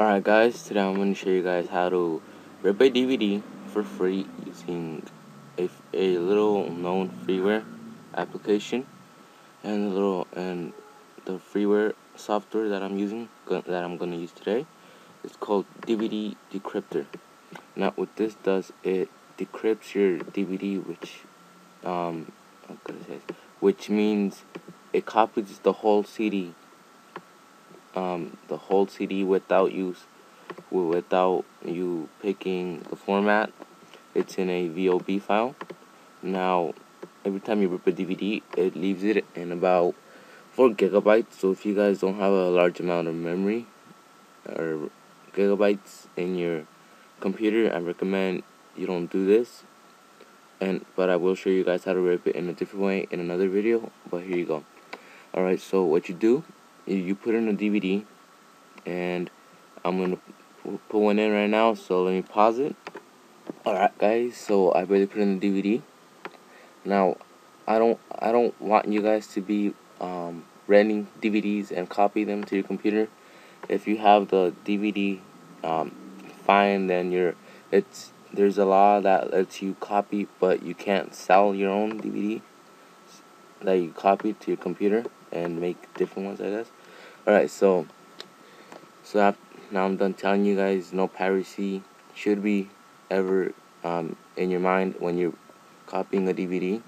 Alright guys, today I'm going to show you guys how to rip a DVD for free using a, a little known freeware application and the little and the freeware software that I'm using that I'm going to use today it's called DVD Decrypter. Now what this does it decrypts your DVD which um which means it copies the whole CD um, the whole CD without use without you picking the format. It's in a VOB file. Now, every time you rip a DVD, it leaves it in about 4 gigabytes. So if you guys don't have a large amount of memory or gigabytes in your computer, I recommend you don't do this. And but I will show you guys how to rip it in a different way in another video. But here you go. Alright, so what you do you put in a DVD and I'm gonna put one in right now so let me pause it. Alright guys so I already put in the DVD now I don't I don't want you guys to be um, renting DVDs and copy them to your computer. If you have the DVD um, fine then you're it's there's a law that lets you copy but you can't sell your own DVD that you copy to your computer and make different ones I guess Alright, so so now I'm done telling you guys no piracy should be ever um, in your mind when you're copying a DVD.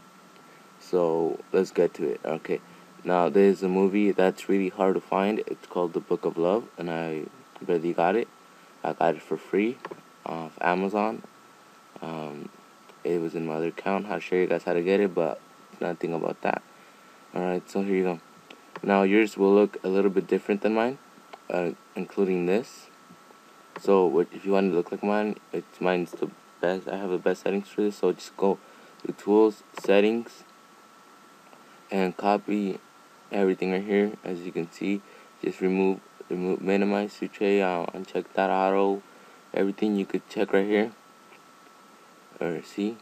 So let's get to it. Okay, now there's a movie that's really hard to find. It's called The Book of Love, and I barely got it. I got it for free off Amazon. Um, it was in my other account. I'll show you guys how to get it, but nothing about that. Alright, so here you go. Now yours will look a little bit different than mine, uh, including this. So if you want to look like mine, it's mine's the best. I have the best settings for this. So just go to Tools, Settings, and copy everything right here. As you can see, just remove, remove, minimize suture, uh, uncheck that auto, everything you could check right here. Or see,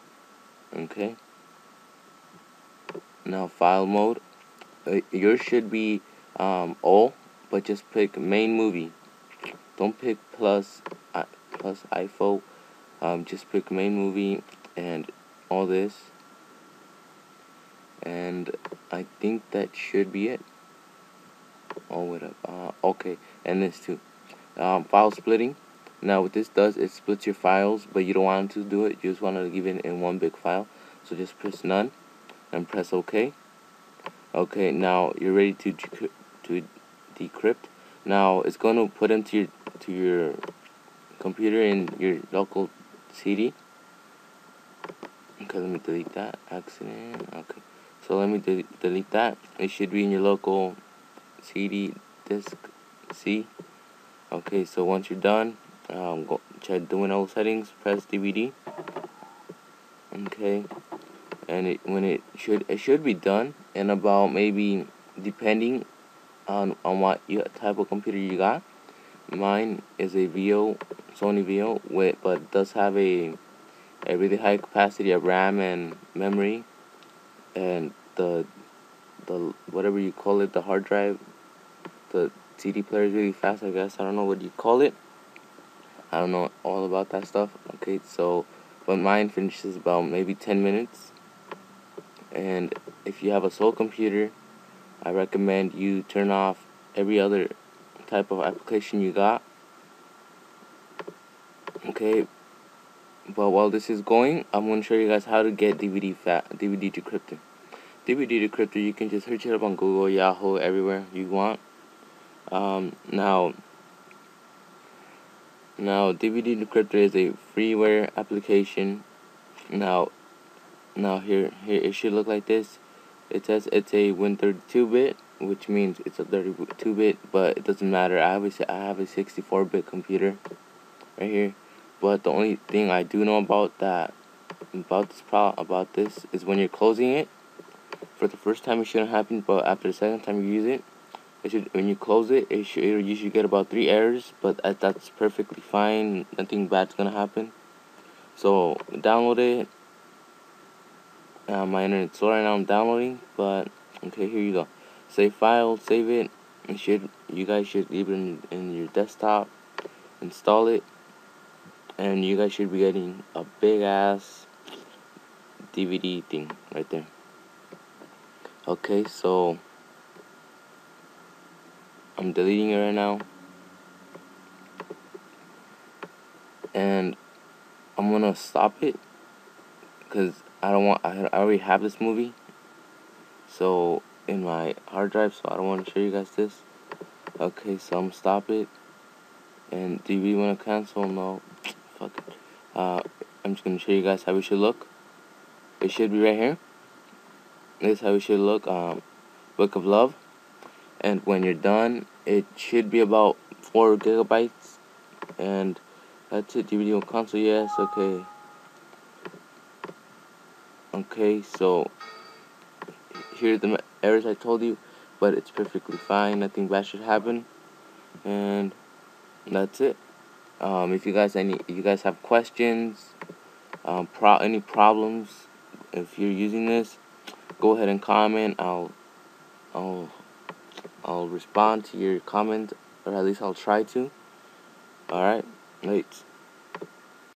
okay. Now file mode uh, yours should be um, all, but just pick main movie. Don't pick plus uh, plus IFO. Um, just pick main movie and all this. And I think that should be it. Oh, wait up. Uh, okay, and this too. Um, file splitting. Now what this does, it splits your files, but you don't want to do it. You just want to give it in one big file. So just press none and press OK. Okay, now you're ready to to decrypt. Now it's going to put into your to your computer in your local CD. Okay, let me delete that accident. Okay, so let me de delete that. It should be in your local CD disk C. Okay, so once you're done, um, go check doing all settings. Press DVD. Okay and it when it should it should be done in about maybe depending on on what type of computer you got. Mine is a VAIO Sony VAIO with but does have a a really high capacity of RAM and memory and the the whatever you call it the hard drive the CD player is really fast I guess. I don't know what you call it. I don't know all about that stuff okay? So but mine finishes about maybe 10 minutes and if you have a sole computer I recommend you turn off every other type of application you got. Okay but while this is going I'm going to show you guys how to get DVD fat DVD decrypter. DVD decrypter you can just search it up on Google Yahoo everywhere you want. Um, now now DVD decrypter is a freeware application. Now now here here it should look like this. It says it's a Win32 bit which means it's a 32 bit but it doesn't matter. I have a, I have a 64 bit computer right here. But the only thing I do know about that about this pro about this is when you're closing it for the first time it shouldn't happen but after the second time you use it it should when you close it it should you should get about three errors but that's perfectly fine. Nothing bad's gonna happen. So download it uh, my internet's slow right now I'm downloading but okay here you go. Save file save it. It should you guys should leave it in, in your desktop install it. And you guys should be getting a big ass DVD thing right there. Okay so I'm deleting it right now. And I'm gonna stop it because I don't want I already have this movie so in my hard drive so I don't want to show you guys this. Okay so I'm stop it and do we want to cancel no fuck it. Uh, I'm just gonna show you guys how we should look. It should be right here. This is how we should look um, book of love and when you're done it should be about four gigabytes and that's it. DVD on console? Yes okay okay so here's the errors I told you but it's perfectly fine. Nothing bad should happen. And that's it. Um, if you guys any if you guys have questions um, pro any problems if you're using this go ahead and comment. I'll I'll I'll respond to your comment or at least I'll try to. Alright Right.